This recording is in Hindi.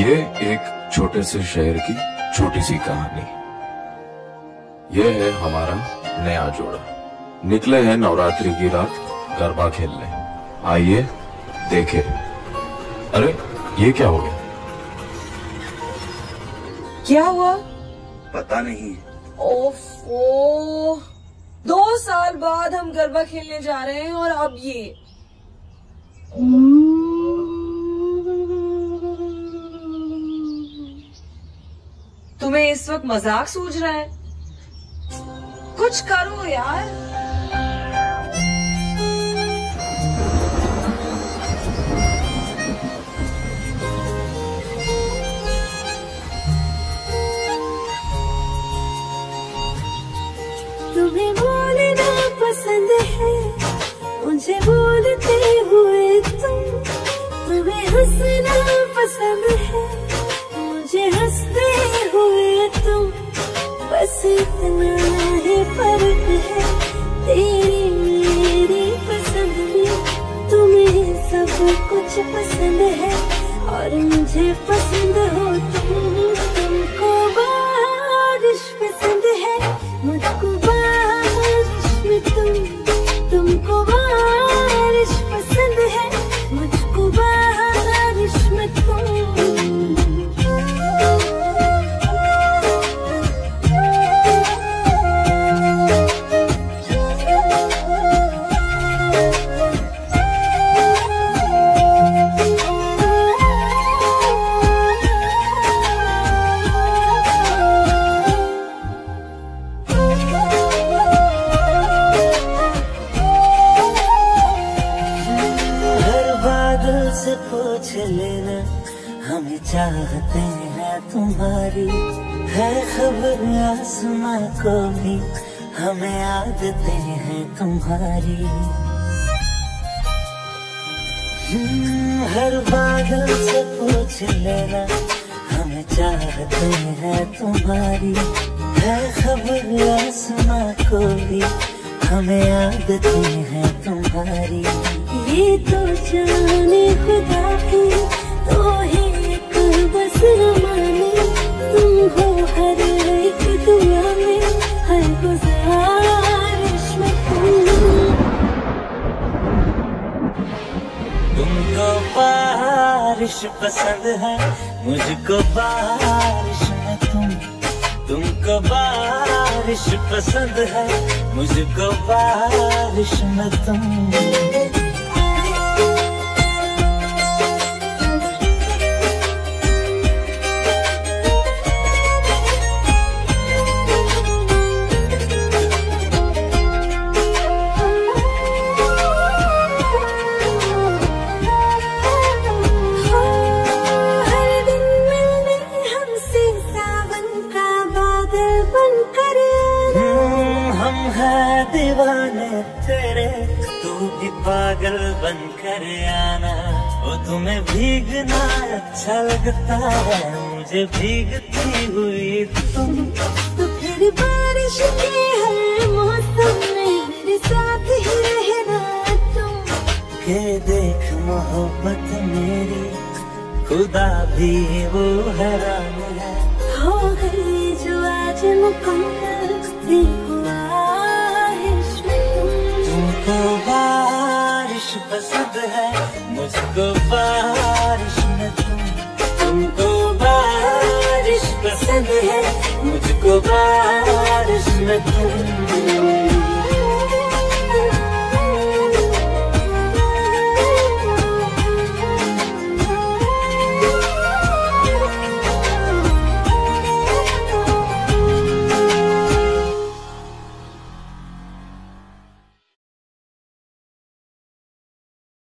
ये एक छोटे से शहर की छोटी सी कहानी। ये है हमारा नया जोड़ा। निकले हैं नवरात्रि की रात गरबा खेलने। आइए देखे अरे ये क्या हो गया? क्या हुआ? पता नहीं। ओफो! दो साल बाद हम गरबा खेलने जा रहे हैं और अब ये। तुम्हें इस वक्त मज़ाक सूझ रहा है? कुछ करो यार। सब कुछ पसंद है और मुझे पसंद हो तुम। से पूछ लेना। हमें चाहते हैं तुम्हारी है खबर आसमां को भी। हमें आदतें हैं तुम्हारी। हम्म, हर बादल से पूछ लेना। हमें चाहते हैं तुम्हारी है खबर आसमां को भी। हमें आदतें हैं तुम्हारी। ये तो जाने तुमको बारिश पसंद है, मुझको बारिश में तुम। तुमको बारिश पसंद है, मुझको बारिश में तुम। हैं दीवाने तेरे तू भी पागल बन कर आना। वो तुम्हें भीगना अच्छा लगता है मुझे भीगती हुई तुम। तो फिर बारिश के हर मौसम में मेरे साथ ही रहना तुम। के देख मोहब्बत मेरी खुदा भी वो हैरान है। हो गई जो आज मुकम्मल तुमको बारिश पसंद है, मुझको बारिश में तुम तुमको बारिश पसंद है, मुझको बारिश में तुम